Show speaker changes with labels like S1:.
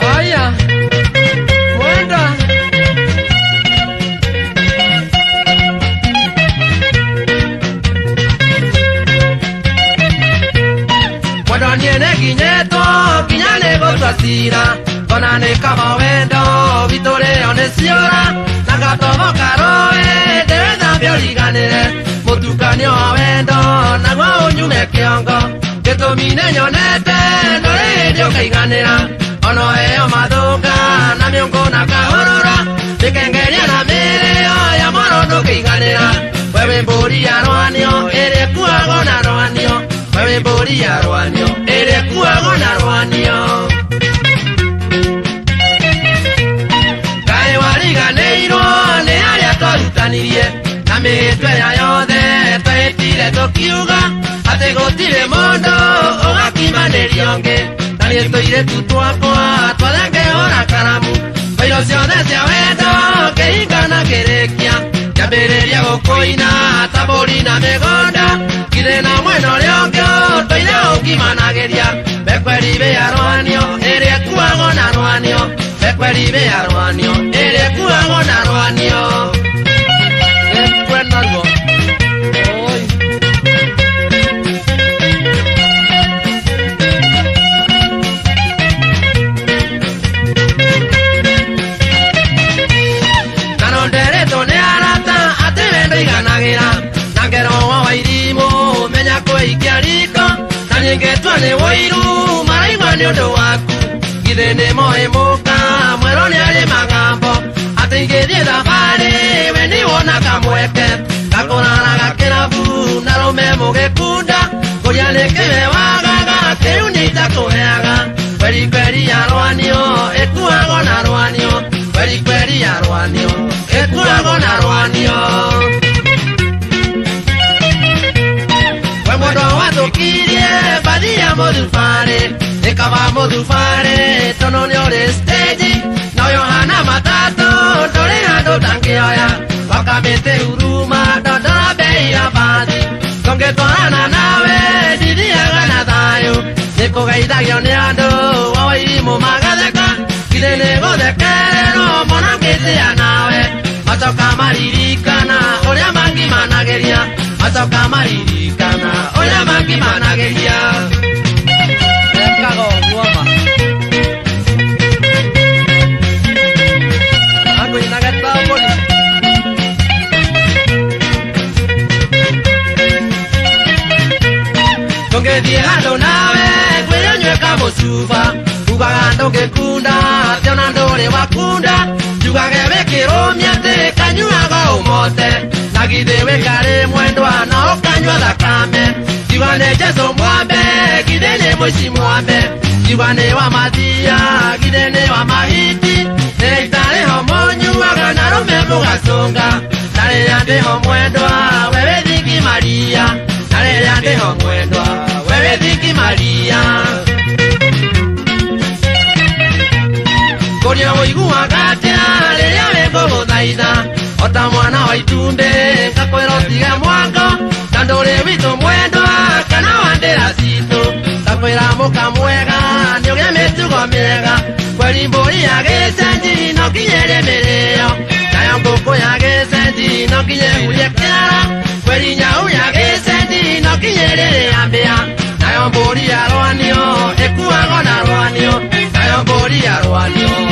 S1: Haya, mwenda Mwendo niene kinyeto kinyane gotwasira Kona nĩ kama wendo vitũrĩo nĩ ciũra na gatoboka roe ndĩrethambia ũriganĩre mũtukanio wa wendo naguo ũnyume kĩongo gĩtũmi nĩ nyonete ndũrĩ hĩndĩ ũkaiganĩra ono ĩyo mathũka na mĩũngũ na kahũrũra mĩkengeria na mĩrĩo ya moro ndũkĩiganĩra we wĩ mbũri ya rwanio ĩrĩa ĩkuagwo na rwanio we wĩ mbũri ya rwanio ĩrĩa ĩkuagwo na rwanio kaĩ wariganĩirwo nĩ arĩa twarutanirie na mĩhĩtwa ĩrĩa yothe dire tokiuga, ate gotire mono, ogaki manerionge. Nani ez doire tutuakoa, atua denge karamu. Oiro zio desde abeto, keingana kerekia. Ya bereria gokoina, taborina megonda. Kide na mueno leonge, otoide hongi manageria. Bekueri beharuanio, ere akuago naruanio. Bekueri beharuanio, na ningĩtua nĩ wũiru maraigua nĩ ũndũ waku githĩ nĩ moĩ mwerũ nĩ arĩ magambo. Atĩ ingĩthiĩ thabarĩ we nĩ wona kamweke gakũraraga kĩrabu na rũme mũgĩkunda. Kũria nĩ kĩwe kĩu nĩ itakũheaga kweri ya rwanio ĩkuagwo na rwanio. Kweri ya rwanio va a modufare sono le ore stegi noi ho matato ore ando tanque ora poca mente uruma da da beia padre con che tua nave di dia ganata io se poca ida io mo maga de qua chi nego de che no mo nawe. Che sia nave na ore mangi manageria. Ma tocca mũcuba ugaga ndũngĩkunda atĩ ona ndũrĩ wakunda njugage wĩkĩrũmia atĩ kanyuaga ũmote na githĩ wĩkarĩ mwendwa na ũkanyua thakame kiuga nĩ jesu mwambe githĩ nĩ mũici mwambe kiuga nĩ wa mathia githĩ nĩ wa mahiti. Nĩ itarĩho mũnyuaga na rũme mũgacũnga na rĩrĩa mwendwa we wĩthingi maria na rĩrĩa ndĩho mwendwa we wĩthingi maria wagatira riria wi nguguthaitha ota mwana wa itumbi ngakwira utige mwango. Ta nduri witu mwendwa kana wa ndira citu ngakwira muka mwega ni ugie mitugo miega kweri mburi ya gicenji no nginye ri nayo nguku ya gicenji no nginye uye kiara kweri nyau ya gicenji no nginye riri ambia nayo mburi ya rwanio ikuagwo na rwanio. Nayo mburi ya rwanio.